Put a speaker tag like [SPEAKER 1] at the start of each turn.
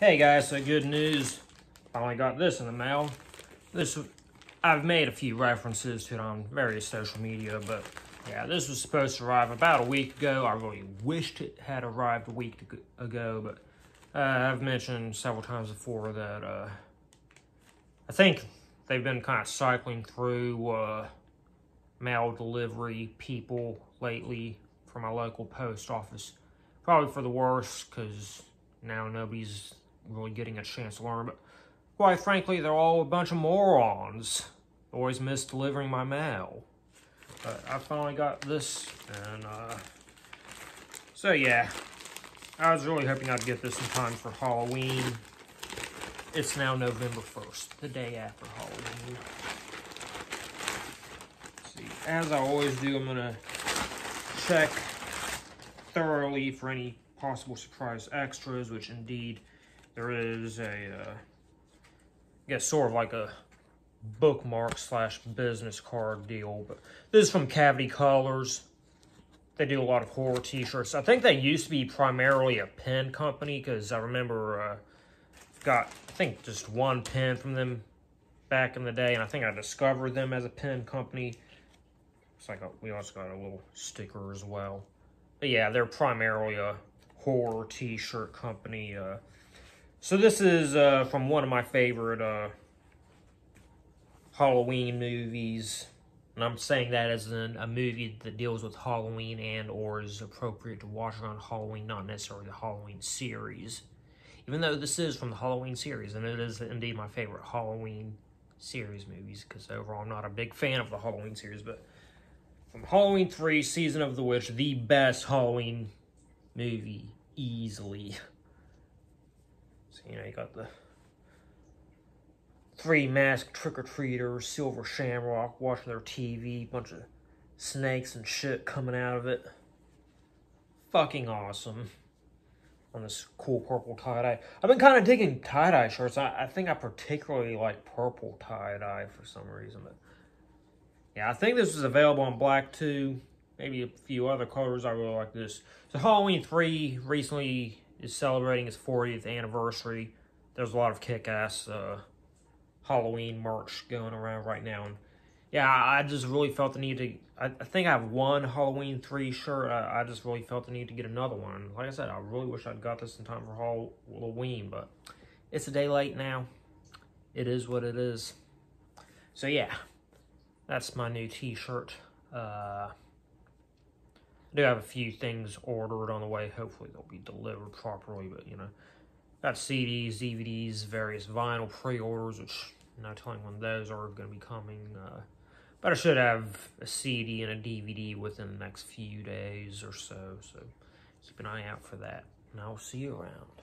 [SPEAKER 1] Hey guys, so good news. Finally got this in the mail. This I've made a few references to it on various social media, but yeah, this was supposed to arrive about a week ago. I really wished it had arrived a week ago, but uh, I've mentioned several times before that uh, I think they've been kind of cycling through uh, mail delivery people lately for my local post office. Probably for the worse, because now nobody's really getting a chance to learn. But quite frankly, they're all a bunch of morons. Always miss delivering my mail. But I finally got this, and uh, so yeah, I was really hoping I'd get this in time for Halloween. It's now November 1st, the day after Halloween. Let's see, as I always do, I'm gonna check thoroughly for any possible surprise extras, which indeed there is a, uh, I guess sort of like a bookmark slash business card deal. But this is from Cavity Colors. They do a lot of horror t-shirts. I think they used to be primarily a pen company because I remember uh, got, I think, just one pen from them back in the day. And I think I discovered them as a pen company. It's like a, we also got a little sticker as well. But yeah, they're primarily a horror t-shirt company. Uh, so this is uh, from one of my favorite uh, Halloween movies. And I'm saying that as in a movie that deals with Halloween and or is appropriate to watch around Halloween, not necessarily the Halloween series. Even though this is from the Halloween series, and it is indeed my favorite Halloween series movies, because overall I'm not a big fan of the Halloween series, but from Halloween 3, Season of the Witch, the best Halloween movie, easily. So, you know, you got the three masked trick-or-treaters, Silver Shamrock, watching their TV, bunch of snakes and shit coming out of it. Fucking awesome. On this cool purple tie-dye. I've been kind of digging tie-dye shirts. I, I think I particularly like purple tie-dye for some reason. But yeah, I think this is available in black too. Maybe a few other colors. I really like this. So Halloween 3 recently is celebrating its 40th anniversary. There's a lot of kick-ass uh, Halloween merch going around right now. And yeah, I just really felt the need to, I, I think I have one Halloween 3 shirt. I, I, just really felt the need to get another one. Like I said, I really wish I'd got this in time for Halloween, but it's a day late now. It is what it is. So yeah, that's my new t-shirt. Uh, I do have a few things ordered on the way. Hopefully they'll be delivered properly, but you know, got CDs, DVDs, various vinyl pre-orders, which I'm not telling when those are going to be coming. Uh, but I should have a CD and a DVD within the next few days or so, so keep an eye out for that. And I'll see you around.